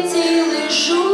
прилетіли журавлі.